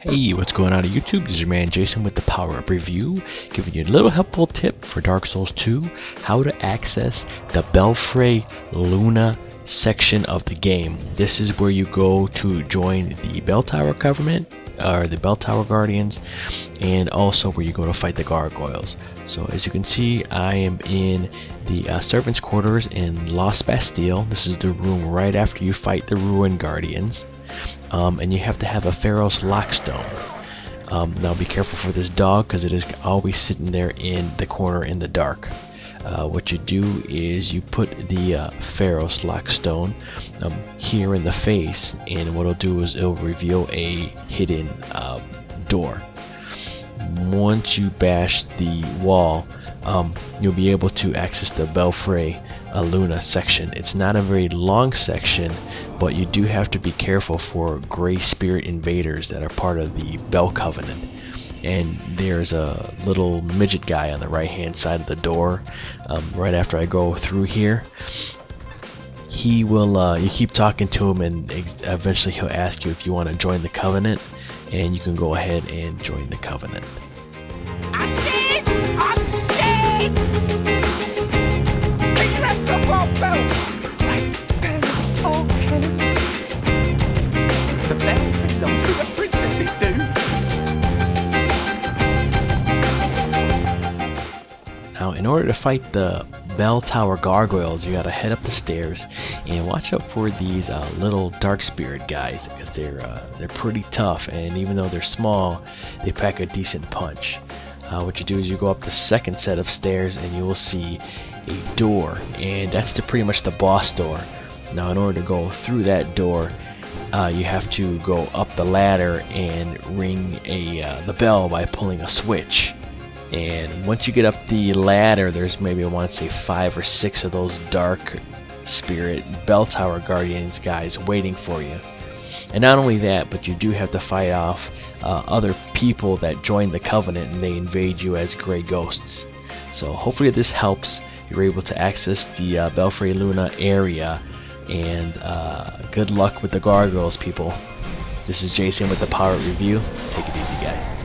Hey, what's going on YouTube? This is your man Jason with the Power Up Review, giving you a little helpful tip for Dark Souls 2, how to access the Belfry Luna section of the game. This is where you go to join the Bell Tower Government, or the Bell Tower Guardians, and also where you go to fight the Gargoyles. So as you can see, I am in the uh, Servants' Quarters in Lost Bastille. This is the room right after you fight the Ruin Guardians um, and you have to have a Pharros Lockstone. Um, now be careful for this dog because it is always sitting there in the corner in the dark. Uh, what you do is you put the uh, Pharros Lockstone um, here in the face, and what it'll do is it'll reveal a hidden uh, door. Once you bash the wall, um, you'll be able to access the Belfry Luna section. It's not a very long section, but you do have to be careful for gray spirit invaders that are part of the Bell Covenant. And there's a little midget guy on the right hand side of the door um, right after I go through here. He will, uh, you keep talking to him, and eventually he'll ask you if you want to join the Covenant, and you can go ahead and join the Covenant. Now, in order to fight the Bell Tower Gargoyles, you gotta head up the stairs and watch out for these uh, little Dark Spirit guys because they're uh, they're pretty tough, and even though they're small, they pack a decent punch. Uh, what you do is you go up the second set of stairs and you will see a door, and that's the, pretty much the boss door. Now, in order to go through that door, uh, you have to go up the ladder and ring a uh, the bell by pulling a switch. And once you get up the ladder, there's maybe I want to say five or six of those dark spirit bell tower guardians guys waiting for you. And not only that, but you do have to fight off uh, other people that join the covenant and they invade you as gray ghosts. So hopefully this helps. You're able to access the uh, Belfry Luna area, and uh, good luck with the gargoyles, people. This is Jason with the Power Review. Take it easy, guys.